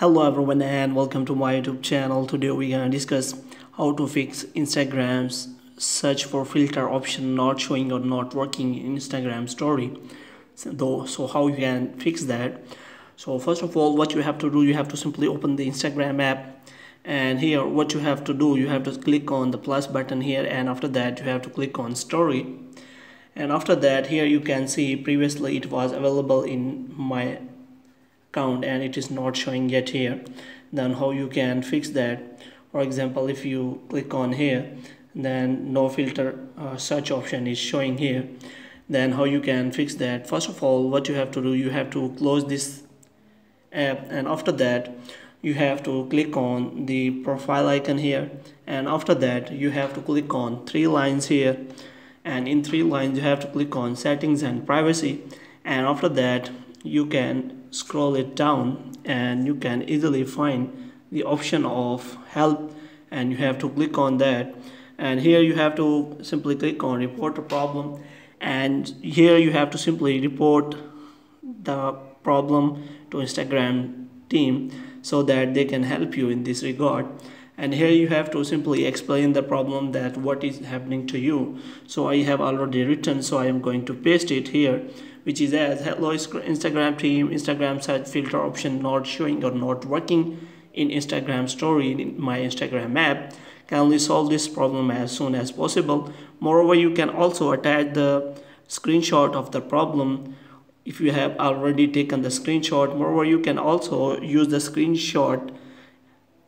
Hello everyone and welcome to my YouTube channel. Today we're gonna discuss how to fix Instagram's search for filter option not showing or not working in Instagram story. So, so how you can fix that? So first of all, what you have to do, you have to simply open the Instagram app and here what you have to do, you have to click on the plus button here and after that you have to click on story and after that here you can see previously it was available in my account and it is not showing yet here then how you can fix that? For example if you click on here then no filter uh, search option is showing here. Then how you can fix that? First of all what you have to do you have to close this app and after that you have to click on the profile icon here. And after that you have to click on three lines here. And in three lines you have to click on settings and privacy. And after that you can scroll it down and you can easily find the option of help and you have to click on that. And here you have to simply click on report a problem and here you have to simply report the problem to Instagram team so that they can help you in this regard. And here you have to simply explain the problem that what is happening to you. So I have already written so I am going to paste it here which is as hello Instagram team Instagram search filter option not showing or not working in Instagram story in my Instagram app. Kindly solve this problem as soon as possible? Moreover you can also attach the screenshot of the problem if you have already taken the screenshot. Moreover you can also use the screenshot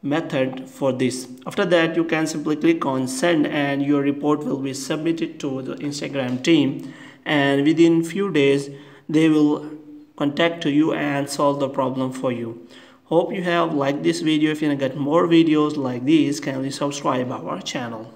method for this. After that you can simply click on send and your report will be submitted to the instagram team and within few days they will contact to you and solve the problem for you. Hope you have liked this video. If you want get more videos like this kindly subscribe our channel